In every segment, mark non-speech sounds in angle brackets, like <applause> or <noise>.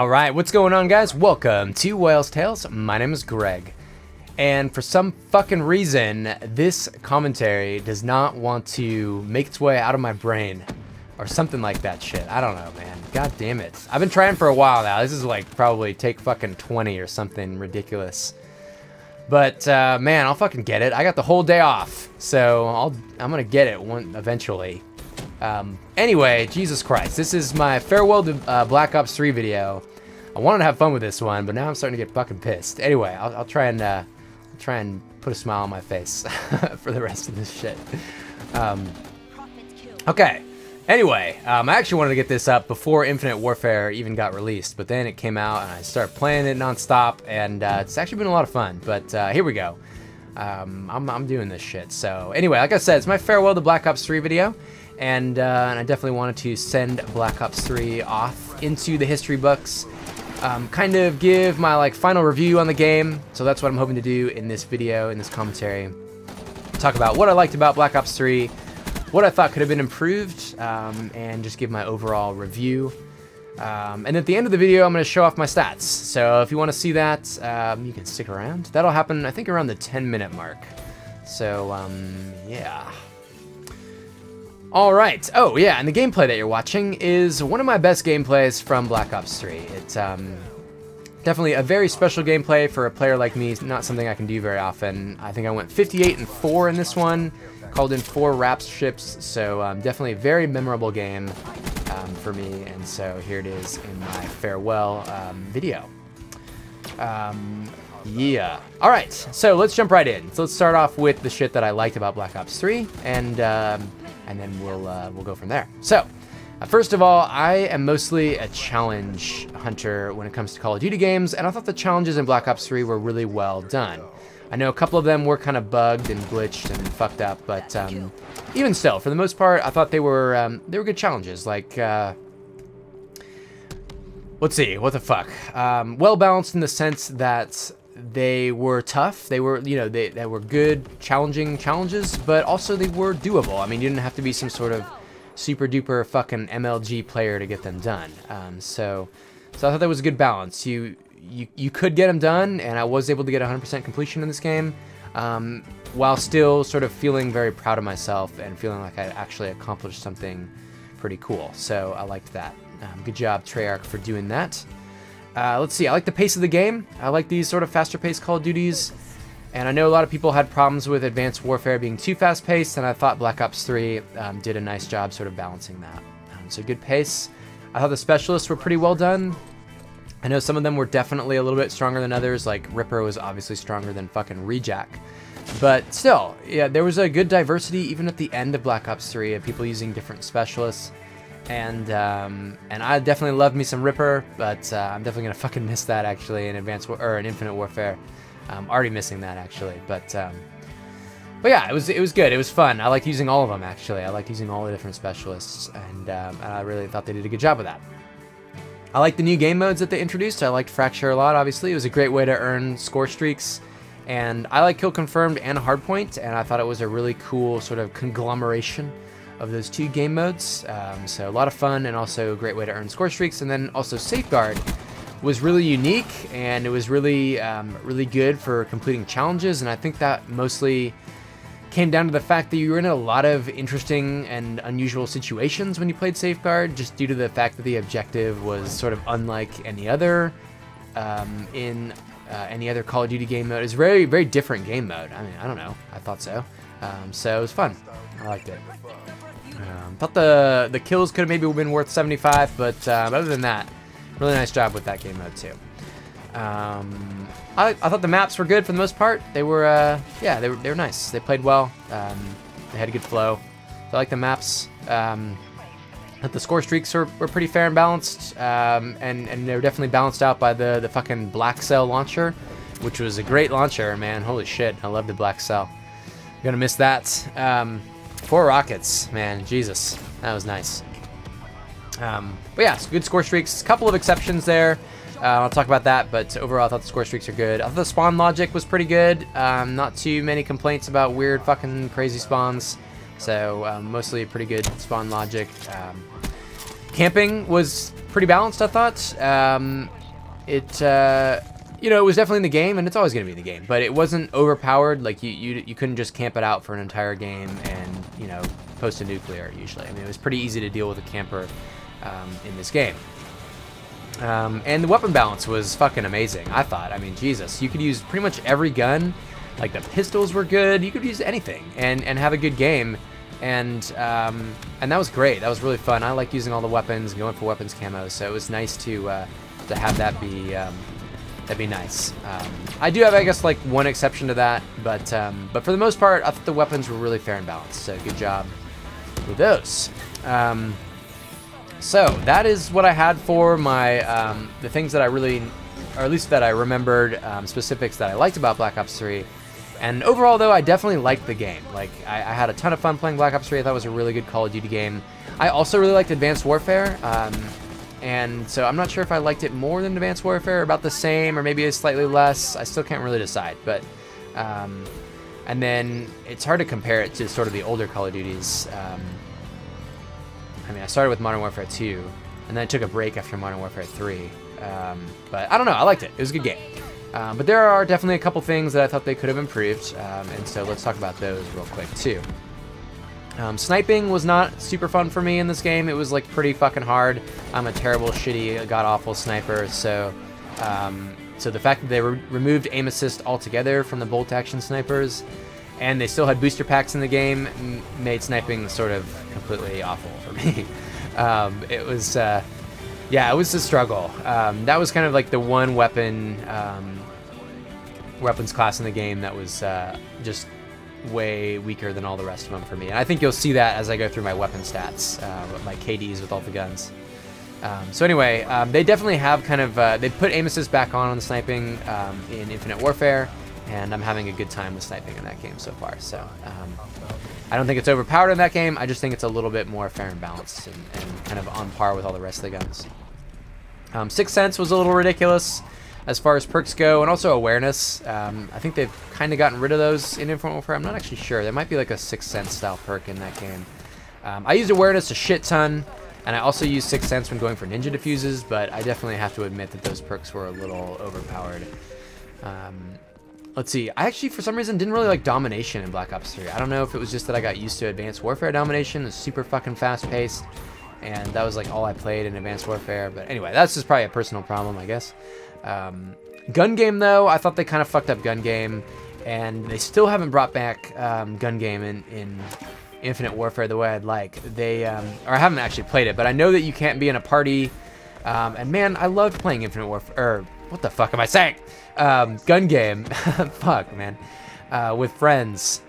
Alright, what's going on guys? Welcome to Whales Tales. My name is Greg. And for some fucking reason, this commentary does not want to make its way out of my brain. Or something like that shit. I don't know, man. God damn it. I've been trying for a while now. This is like probably take fucking 20 or something ridiculous. But, uh, man, I'll fucking get it. I got the whole day off. So, I'll, I'm gonna get it one, eventually. Um, anyway, Jesus Christ. This is my farewell to uh, Black Ops 3 video. I wanted to have fun with this one, but now I'm starting to get fucking pissed. Anyway, I'll, I'll try and uh, try and put a smile on my face <laughs> for the rest of this shit. Um, okay. Anyway, um, I actually wanted to get this up before Infinite Warfare even got released, but then it came out and I started playing it nonstop, and uh, it's actually been a lot of fun. But uh, here we go. Um, I'm, I'm doing this shit. So anyway, like I said, it's my farewell to Black Ops 3 video, and, uh, and I definitely wanted to send Black Ops 3 off into the history books. Um, kind of give my like final review on the game. So that's what I'm hoping to do in this video, in this commentary. Talk about what I liked about Black Ops 3, what I thought could have been improved, um, and just give my overall review. Um, and at the end of the video, I'm going to show off my stats. So if you want to see that, um, you can stick around. That'll happen, I think, around the 10 minute mark. So, um, yeah. All right. Oh, yeah, and the gameplay that you're watching is one of my best gameplays from Black Ops 3. It's um, definitely a very special gameplay for a player like me. It's Not something I can do very often. I think I went 58 and 4 in this one. Called in four RAPS ships, so um, definitely a very memorable game um, for me. And so here it is in my farewell um, video. Um, yeah. All right, so let's jump right in. So let's start off with the shit that I liked about Black Ops 3, and um, and then we'll uh, we'll go from there. So. Uh, first of all, I am mostly a challenge hunter when it comes to Call of Duty games, and I thought the challenges in Black Ops 3 were really well done. I know a couple of them were kind of bugged and glitched and fucked up, but um, even still, for the most part, I thought they were um, they were good challenges. Like, uh, let's see, what the fuck? Um, well balanced in the sense that they were tough. They were, you know, they, they were good, challenging challenges, but also they were doable. I mean, you didn't have to be some sort of super duper fucking MLG player to get them done. Um, so, so I thought that was a good balance. You you you could get them done, and I was able to get 100% completion in this game, um, while still sort of feeling very proud of myself and feeling like I actually accomplished something pretty cool. So I liked that. Um, good job, Treyarch, for doing that. Uh, let's see. I like the pace of the game. I like these sort of faster paced Call of Duties. And I know a lot of people had problems with Advanced Warfare being too fast-paced, and I thought Black Ops 3 um, did a nice job sort of balancing that. Um, so good pace. I thought the specialists were pretty well done. I know some of them were definitely a little bit stronger than others, like Ripper was obviously stronger than fucking Rejack. But still, yeah, there was a good diversity even at the end of Black Ops 3 of people using different specialists. And um, and I definitely love me some Ripper, but uh, I'm definitely gonna fucking miss that actually in Advanced War or in Infinite Warfare. I'm already missing that actually, but um, but yeah, it was it was good. It was fun. I liked using all of them actually. I liked using all the different specialists, and, um, and I really thought they did a good job with that. I like the new game modes that they introduced. I liked Fracture a lot. Obviously, it was a great way to earn score streaks, and I like Kill Confirmed and Hardpoint, and I thought it was a really cool sort of conglomeration of those two game modes. Um, so a lot of fun and also a great way to earn score streaks, and then also Safeguard was really unique and it was really um, really good for completing challenges and I think that mostly came down to the fact that you were in a lot of interesting and unusual situations when you played Safeguard just due to the fact that the objective was sort of unlike any other um, in uh, any other Call of Duty game mode. It's very very different game mode. I mean I don't know I thought so um, so it was fun I liked it. Um, thought the the kills could have maybe been worth 75 but uh, other than that Really nice job with that game mode too. Um, I, I, thought the maps were good for the most part. They were, uh, yeah, they were, they were nice. They played well. Um, they had a good flow. So I like the maps. Um, the score streaks were, were pretty fair and balanced, um, and, and they were definitely balanced out by the, the fucking Black Cell launcher, which was a great launcher, man. Holy shit, I love the Black Cell. I'm Gonna miss that. Um, four rockets, man, Jesus, that was nice. Um, but yeah, good score streaks. Couple of exceptions there. Uh, I'll talk about that, but overall I thought the score streaks are good. I thought the spawn logic was pretty good. Um, not too many complaints about weird fucking crazy spawns. So um, mostly pretty good spawn logic. Um, camping was pretty balanced, I thought. Um, it, uh, you know, it was definitely in the game, and it's always going to be in the game, but it wasn't overpowered. Like, you, you, you couldn't just camp it out for an entire game and, you know, post a nuclear, usually. I mean, it was pretty easy to deal with a camper um, in this game. Um, and the weapon balance was fucking amazing, I thought. I mean, Jesus, you could use pretty much every gun. Like, the pistols were good. You could use anything and, and have a good game and um, and that was great. That was really fun. I like using all the weapons, going for weapons camos, so it was nice to uh, to have that be um, that'd be nice. Um, I do have, I guess, like one exception to that, but um, but for the most part, I thought the weapons were really fair and balanced. So good job with those. Um, so that is what I had for my um, the things that I really, or at least that I remembered specifics that I liked about Black Ops 3. And overall, though, I definitely liked the game. Like, I, I, had a ton of fun playing Black Ops 3. I thought it was a really good Call of Duty game. I also really liked Advanced Warfare. Um, and so I'm not sure if I liked it more than Advanced Warfare, about the same, or maybe slightly less. I still can't really decide. But, um, and then it's hard to compare it to sort of the older Call of Duties. Um, I mean, I started with Modern Warfare 2, and then I took a break after Modern Warfare 3. Um, but I don't know, I liked it. It was a good game. Um, but there are definitely a couple things that I thought they could have improved, um, and so let's talk about those real quick too. Um, sniping was not super fun for me in this game. It was like pretty fucking hard. I'm a terrible, shitty, god-awful sniper, so um, so the fact that they re removed aim assist altogether from the bolt action snipers, and they still had booster packs in the game, made sniping sort of completely awful for <laughs> me. Um, it was. Uh, yeah, it was a struggle. Um, that was kind of like the one weapon um, weapons class in the game that was uh, just way weaker than all the rest of them for me. And I think you'll see that as I go through my weapon stats, uh, my KDs with all the guns. Um, so anyway, um, they definitely have kind of, uh, they put aim assist back on on the sniping um, in Infinite Warfare, and I'm having a good time with sniping in that game so far. So um, I don't think it's overpowered in that game, I just think it's a little bit more fair and balanced and, and kind of on par with all the rest of the guns. Um, Sixth Sense was a little ridiculous as far as perks go, and also awareness. Um, I think they've kind of gotten rid of those in Infinite Warfare. I'm not actually sure. There might be like a Sixth Sense style perk in that game. Um, I used awareness a shit ton, and I also used Sixth Sense when going for ninja defuses, but I definitely have to admit that those perks were a little overpowered. Um, let's see. I actually, for some reason, didn't really like Domination in Black Ops 3. I don't know if it was just that I got used to Advanced Warfare Domination. It's super fucking fast-paced and that was like all I played in Advanced Warfare. But anyway, that's just probably a personal problem, I guess. Um, gun game though, I thought they kind of fucked up gun game, and they still haven't brought back um, gun game in, in Infinite Warfare the way I'd like. They um, or I haven't actually played it, but I know that you can't be in a party. Um, and man, I loved playing Infinite Warfare. Or what the fuck am I saying? Um, gun game. <laughs> fuck, man. Uh, with friends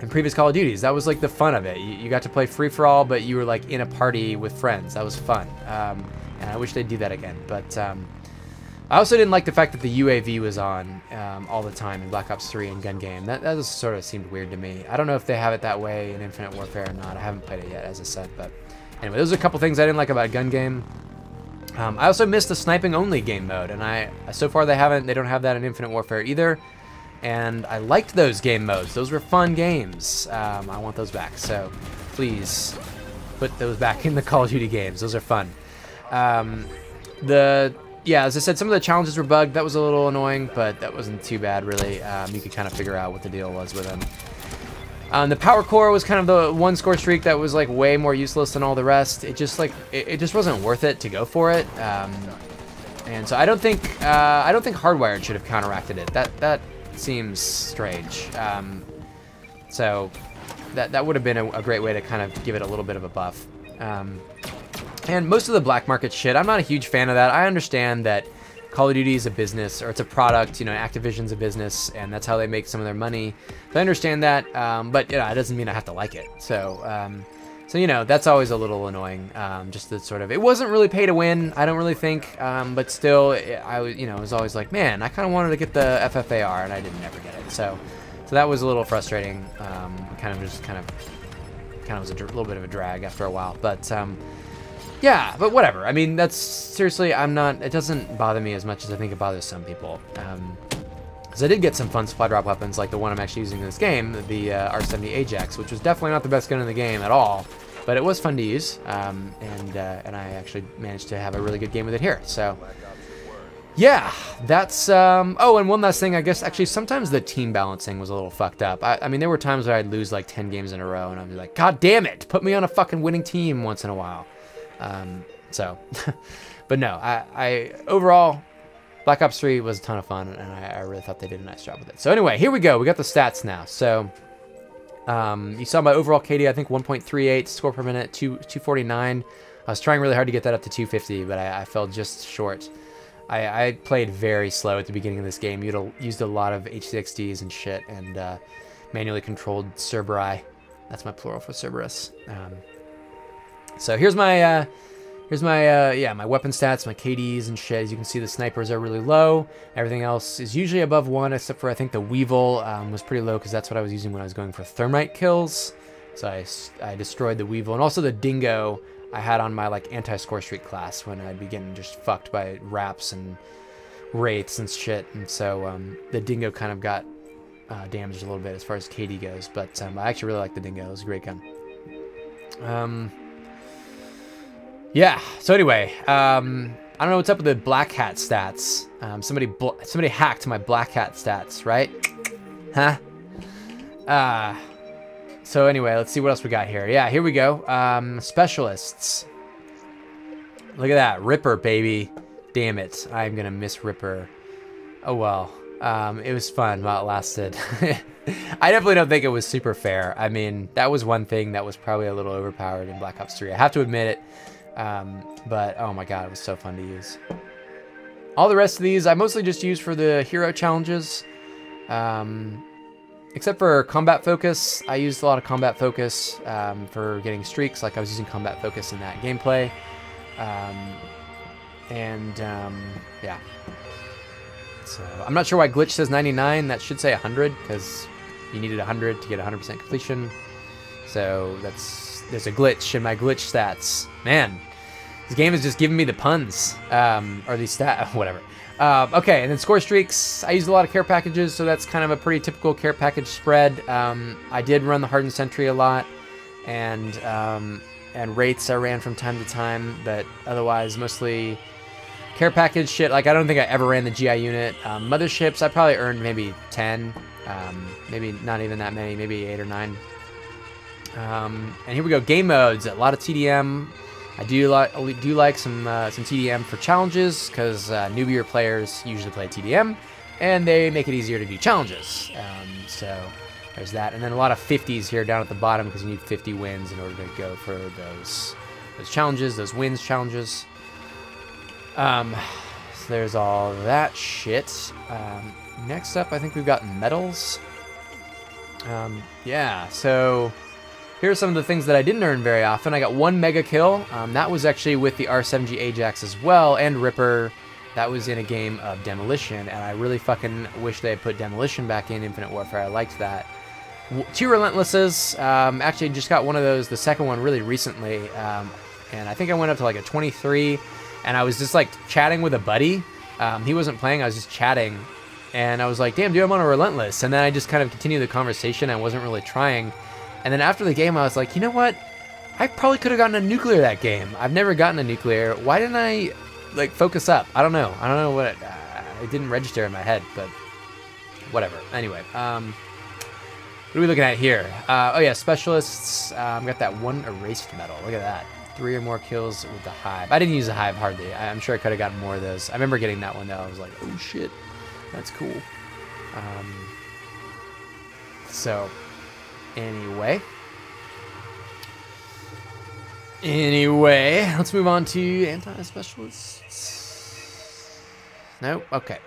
in previous Call of Duties. That was like the fun of it. You, you got to play free for all, but you were like in a party with friends. That was fun. Um, and I wish they'd do that again. But um, I also didn't like the fact that the UAV was on um, all the time in Black Ops 3 and Gun Game. That, that just sort of seemed weird to me. I don't know if they have it that way in Infinite Warfare or not. I haven't played it yet, as I said. But anyway, those are a couple things I didn't like about Gun Game. Um, I also missed the sniping only game mode, and I so far they haven't. They don't have that in Infinite Warfare either and I liked those game modes. Those were fun games. Um, I want those back, so please put those back <laughs> in the Call of Duty games. Those are fun. Um, the yeah, as I said, some of the challenges were bugged. That was a little annoying, but that wasn't too bad, really. Um, you could kind of figure out what the deal was with them. Um, the power core was kind of the one score streak that was like way more useless than all the rest. It just like it, it just wasn't worth it to go for it. Um, and so I don't think uh, I don't think hardwired should have counteracted it. That that seems strange. Um, so that, that would have been a, a, great way to kind of give it a little bit of a buff. And most of the black market shit, I'm not a huge fan of that. I understand that Call of Duty is a business, or it's a product, you know, Activision's a business, and that's how they make some of their money. So I understand that, um, but, you know, it doesn't mean I have to like it. So, um, so, you know, that's always a little annoying. Um, just the sort of, it wasn't really pay to win, I don't really think, um, but still, I was, you know, was always like, man, I kind of wanted to get the FFAR, and I didn't ever get it. So, so that was a little frustrating. Um, kind of just kind of, kind of was a little bit of a drag after a while, but, um, yeah, but whatever. I mean, that's seriously, I'm not, it doesn't bother me as much as I think it bothers some people. Um, because I did get some fun supply drop weapons, like the one I'm actually using in this game, the uh, R70 Ajax, which was definitely not the best gun in the game at all. but it was fun to use, um, and uh, and I actually managed to have a really good game with it here. So. Yeah, that's, um, oh, and one last thing, I guess, actually, sometimes the team balancing was a little fucked up. I, I mean, there were times where I'd lose like 10 games in a row, and I'd be like, God damn it, put me on a fucking winning team once in a while. Um, so, <laughs> but no, I, I, overall, Black Ops 3 was a ton of fun, and I, I really thought they did a nice job with it. So anyway, here we go, we got the stats now. So, um, you saw my overall KD, I think 1.38, score per minute, 2, 249. I was trying really hard to get that up to 250, but I, I fell just short. I, I, played very slow at the beginning of this game. You used a lot of HCXDs and shit, and uh, manually controlled Cerberus. That's my plural for Cerberus. Um, so here's my, uh, here's my, uh, yeah, my weapon stats, my KDs and shit. As you can see, the snipers are really low. Everything else is usually above one, except for I think the Weevil um, was pretty low because that's what I was using when I was going for thermite kills. So I, I destroyed the Weevil, and also the Dingo I had on my like anti-score streak class when I'd be getting just fucked by raps and wraiths and shit. And so um, the dingo kind of got uh, damaged a little bit as far as KD goes. But um, I actually really like the dingo. It was a great gun. Um, yeah. So anyway, um, I don't know what's up with the black hat stats. Um, somebody somebody hacked my black hat stats, right? Huh? Uh, so anyway, let's see what else we got here. Yeah, here we go. Um, specialists. Look at that. Ripper, baby. Damn it. I'm going to miss Ripper. Oh, well. Um, it was fun while it lasted. <laughs> I definitely don't think it was super fair. I mean, that was one thing that was probably a little overpowered in Black Ops 3. I have to admit it. Um, but, oh my god, it was so fun to use. All the rest of these, I mostly just use for the hero challenges. Um, Except for combat focus, I used a lot of combat focus um, for getting streaks, like I was using combat focus in that gameplay. Um, and um, yeah. So I'm not sure why glitch says 99. That should say 100 because you needed 100 to get 100% completion. So that's there's a glitch in my glitch stats. Man, this game is just giving me the puns um, or these stat <laughs> whatever. Uh, okay, and then score streaks. I used a lot of care packages, so that's kind of a pretty typical care package spread. Um, I did run the Hardened Sentry a lot, and um, and wraiths I ran from time to time, but otherwise mostly care package shit. Like I don't think I ever ran the GI unit. Um, motherships I probably earned maybe 10, um, maybe not even that many, maybe eight or nine. Um, and here we go, game modes. A lot of TDM. I do like do like some uh, some TDM for challenges because uh, newbier players usually play TDM, and they make it easier to do challenges. Um, so there's that, and then a lot of 50s here down at the bottom because you need 50 wins in order to go for those those challenges, those wins challenges. Um, so there's all that shit. Um, next up, I think we've got medals. Um, yeah, so here are some of the things that I didn't earn very often. I got one mega kill. Um, that was actually with the R70 Ajax as well, and Ripper. That was in a game of Demolition, and I really fucking wish they had put Demolition back in Infinite Warfare. I liked that. Two Relentlesses. Um, actually, just got one of those, the second one, really recently. Um, and I think I went up to like a 23, and I was just like chatting with a buddy. Um, he wasn't playing, I was just chatting. And I was like, damn, dude, I'm on a Relentless. And then I just kind of continued the conversation. I wasn't really trying. And then after the game, I was like, you know what? I probably could have gotten a nuclear that game. I've never gotten a nuclear. Why didn't I, like, focus up? I don't know. I don't know what it, uh, it didn't register in my head, but whatever. Anyway, um, what are we looking at here? Uh, oh yeah, specialists. Um, got that one erased medal. Look at that. Three or more kills with the hive. I didn't use the hive hardly. I, am sure I could have gotten more of those. I remember getting that one though. I was like, oh shit, that's cool. Um, so Anyway. Anyway, let's move on to anti-specialists. Nope, okay.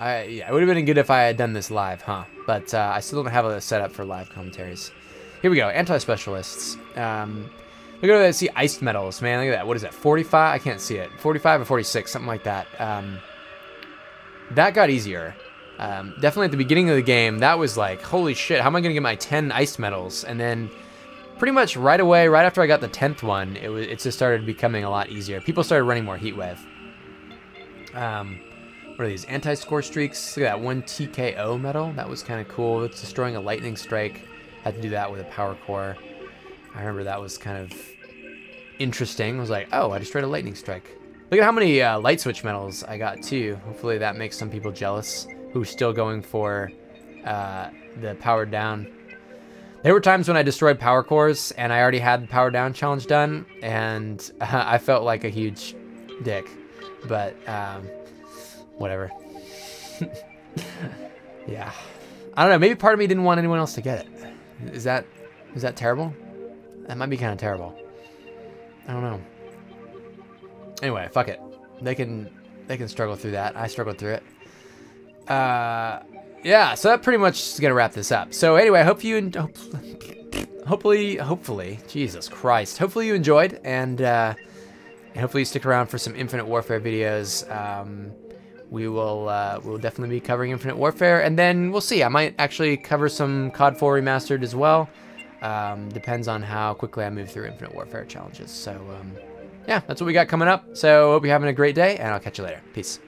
I, yeah, it would have been good if I had done this live, huh? But uh, I still don't have a setup for live commentaries. Here we go, anti-specialists. Um, look at that, see iced medals, man. Look at that. What is that, 45? I can't see it. 45 or 46, something like that. Um, that got easier. Um, definitely at the beginning of the game, that was like, holy shit, how am I going to get my 10 ice medals? And then pretty much right away, right after I got the 10th one, it, was, it just started becoming a lot easier. People started running more heat wave. Um, what are these? Anti-score streaks. Look at that one TKO medal. That was kind of cool. It's destroying a lightning strike. Had to do that with a power core. I remember that was kind of interesting. I was like, oh, I destroyed a lightning strike. Look at how many uh, light switch medals I got too. Hopefully that makes some people jealous who's still going for uh, the powered down. There were times when I destroyed power cores and I already had the power down challenge done and uh, <laughs> I felt like a huge dick. But um, whatever. <laughs> yeah. I don't know. Maybe part of me didn't want anyone else to get it. Is that is that terrible? That might be kind of terrible. I don't know. Anyway, fuck it. They can they can struggle through that. I struggled through it. Uh, yeah. So that pretty much is gonna wrap this up. So anyway, I hope you hopefully hopefully Jesus Christ. Hopefully you enjoyed and uh, and hopefully you stick around for some Infinite Warfare videos. Um, we will uh, we'll definitely be covering Infinite Warfare, and then we'll see. I might actually cover some COD 4 Remastered as well. Um, depends on how quickly I move through Infinite Warfare challenges. So um, yeah, that's what we got coming up. So hope you're having a great day, and I'll catch you later. Peace.